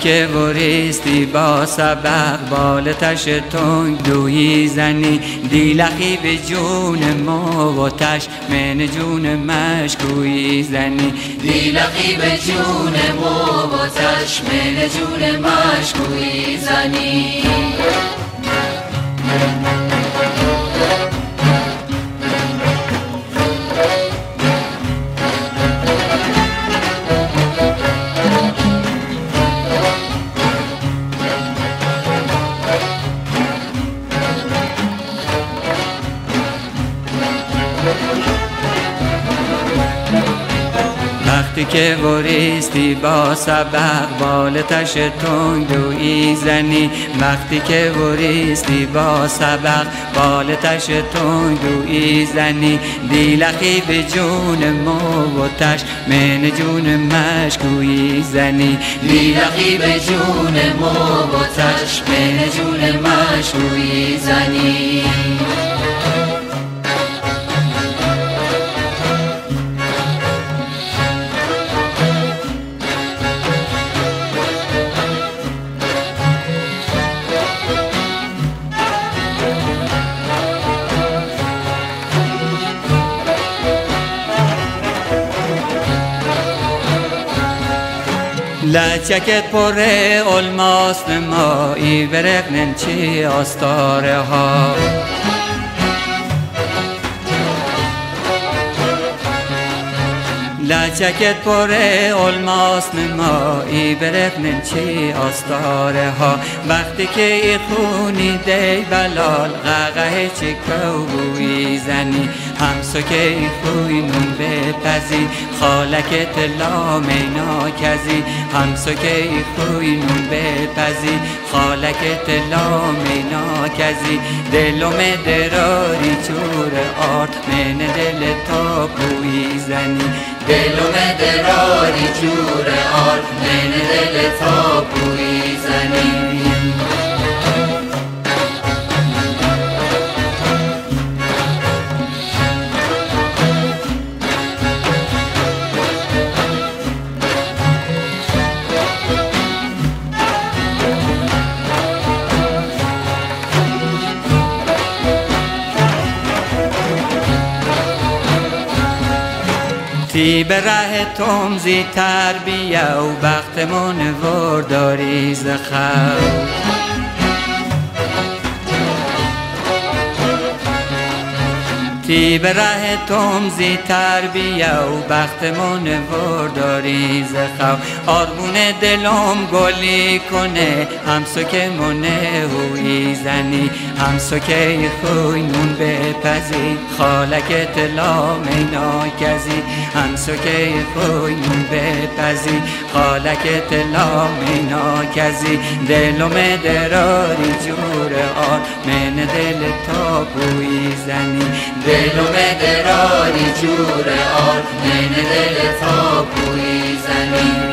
که وریستی با سبق بالتش تنگ دویی زنی. دیلخی به جون ما و تش من جون مشکویی زنی. دیلخی به جون ما و تش من جون مشکویی زنی. که وریستی با سبق بالتش تنگ دویی زنی. وقتی که وریستی با سبق بالتش تنگ دویی زنی. دیلخی به جون ما و تش من جون مشکویی زنی. دیلخی به جون ما و تش من جون مشکویی زنی. لچکت پر الماس مایی برقنن چی آستاره ها. لچکت پر الماس نمایی برقنن چی آستاره ها. وقتی که ای خونی دی بلال غغه چی کوبوی زنی. همسو که ای خوی نون بپزی خالکت لامه کزی همسو که ای خوی نون بپزی خالکت لامه کزی دلوم دراری چور آرد من دل تا بوی زنی. دلوم دراری جور آر من دل تا بوی زنی تی به ره تمزی تربیه و بختمون ورداری زخم تی به ره تمزی تربیه و بختمون ورداری زخم آرمون دلم گلی کنه همسو که مونه هوی زنی همسو که خوی نون بپزی خالکت لامه کزی همسو که خوی نون بپزی خالکت لامه کزی دلم دراری جور آر من دل تا بوی زنی دلومه دراری جور آن نینه دل تا پوی زمین.